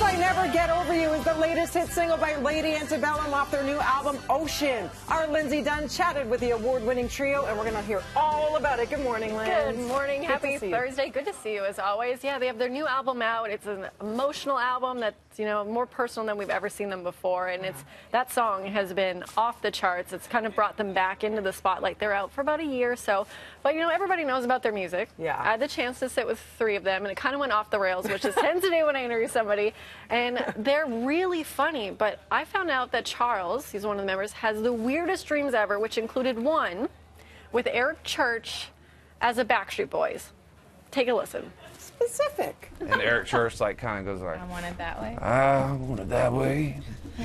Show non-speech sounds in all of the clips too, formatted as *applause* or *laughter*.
I never Get Over You is the latest hit single by Lady Antebellum off their new album, Ocean. Our Lindsay Dunn chatted with the award-winning trio, and we're going to hear all about it. Good morning, Lindsay. Good morning. Good Happy. Thursday. Good to see you, as always. Yeah, they have their new album out. It's an emotional album that's, you know, more personal than we've ever seen them before. And it's that song has been off the charts. It's kind of brought them back into the spotlight. They're out for about a year or so. But, you know, everybody knows about their music. Yeah. I had the chance to sit with three of them, and it kind of went off the rails, which is *laughs* tends to do when I interview somebody. And they're really funny. But I found out that Charles, he's one of the members, has the weirdest dreams ever, which included one with Eric Church as a Backstreet Boys. Take a listen. Specific. And Eric Church like kind of goes like, I want it that way. I want it that way. *laughs*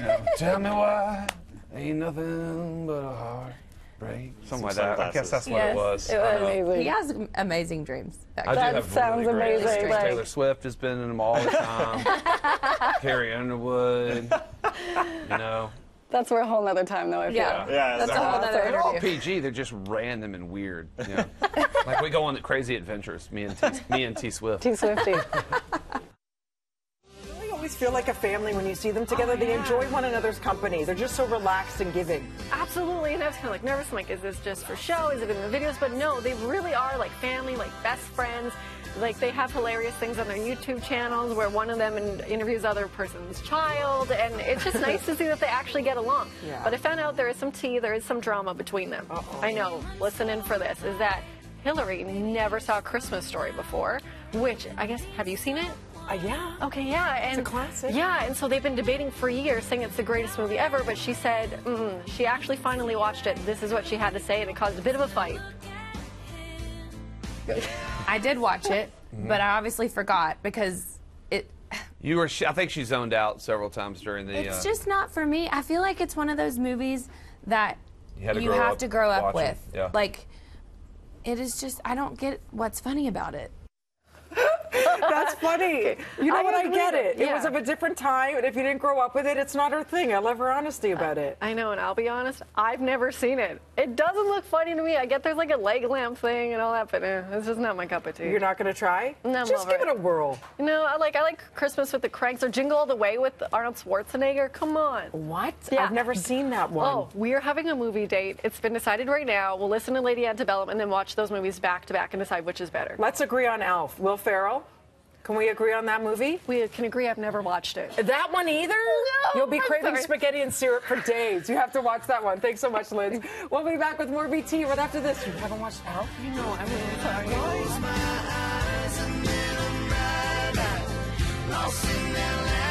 Now tell me why. Ain't nothing but a heartbreak. Something like that. I guess that's what it was. It was amazing. He has amazing dreams. I do That have sounds really great amazing, dreams. like- Taylor Swift has been in them all the time. *laughs* Carrie Underwood. *laughs* You know. That's for a whole nother time, though. I feel. Yeah, Yeah, that's a whole other They're all. PG. They're just random and weird. You know? *laughs* like we go on the crazy adventures. Me and T, me and T Swift. Too Swifty. Always feel like a family when you see them together. Oh, they enjoy one another's company. They're just so relaxed and giving. Absolutely. And I was kind of like nervous. I'm like, is this just for show? Is it in the videos? But no, they really are like family, like best friends. Like they have hilarious things on their YouTube channels where one of them interviews other person's child, and it's just nice to see that they actually get along. *laughs* Yeah. But I found out there is some tea, there is some drama between them. I know. Listen in for this. Is that Hillary never saw a Christmas Story before? Which I guess have you seen it? Uh, yeah. Okay, yeah, and a classic. Yeah, and so they've been debating for years, saying it's the greatest movie ever. But she said mm, she actually finally watched it. This is what she had to say, and it caused a bit of a fight. *laughs* I did watch it, Mm-hmm. but I obviously forgot because it. You were. I think she zoned out several times during the. It's uh, just not for me. I feel like it's one of those movies that You had to you grow have up to grow up watching. with. Yeah. Like, it is just I don't get what's funny about it. That's *laughs* funny. You know I what? I get it. it, It was of a different time, and if you didn't grow up with it, it's not her thing. I love her honesty about it. I know, and I'll be honest, I've never seen it. It doesn't look funny to me. I get there's like a leg lamp thing and all that, but eh, it's just not my cup of tea. You're not going to try? No, I'm Just give it it. a whirl. You No, I like I like Christmas with the Cranks or Jingle All the Way with Arnold Schwarzenegger. Come on. What? Yeah. I've never seen that one. Oh, we're having a movie date. It's been decided right now. We'll listen to Lady Antebellum and then watch those movies back to back and decide which is better. Let's agree on Elf. Will Ferrell. Can we agree on that movie? We can agree I've never watched it. That one either? No, You'll be I'm craving sorry. spaghetti and syrup for days. You have to watch that one. Thanks so much, Liz. We'll be back with more BT right after this. You haven't watched Elf? I know, I'm really sorry. Lost in that